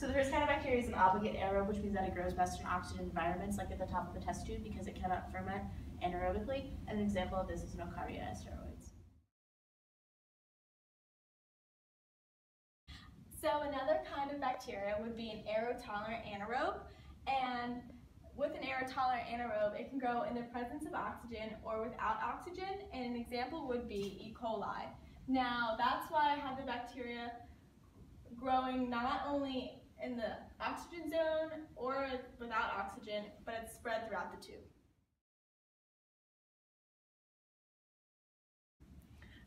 So the first kind of bacteria is an obligate aerobe, which means that it grows best in oxygen environments, like at the top of the test tube, because it cannot ferment anaerobically. And an example of this is Nocardia asteroides. So another kind of bacteria would be an aerotolerant anaerobe. And with an aerotolerant anaerobe, it can grow in the presence of oxygen or without oxygen. And an example would be E. coli. Now, that's why I have the bacteria growing not only in the oxygen zone or without oxygen, but it's spread throughout the tube.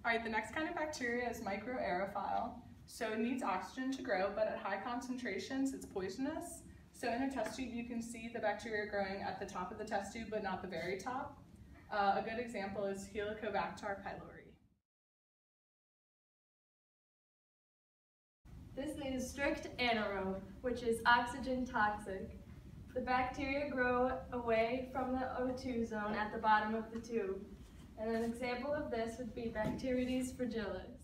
All right, the next kind of bacteria is microaerophile. So it needs oxygen to grow, but at high concentrations, it's poisonous. So in a test tube, you can see the bacteria growing at the top of the test tube, but not the very top. Uh, a good example is Helicobacter pylori. This is strict anaerobe, which is oxygen toxic. The bacteria grow away from the O2 zone at the bottom of the tube. And an example of this would be Bacteroides fragilis.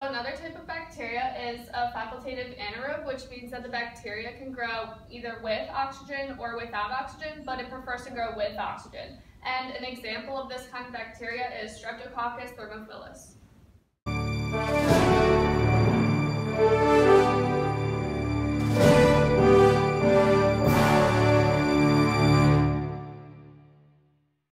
Another type of bacteria is a facultative anaerobe, which means that the bacteria can grow either with oxygen or without oxygen, but it prefers to grow with oxygen. And an example of this kind of bacteria is Streptococcus thermophilus.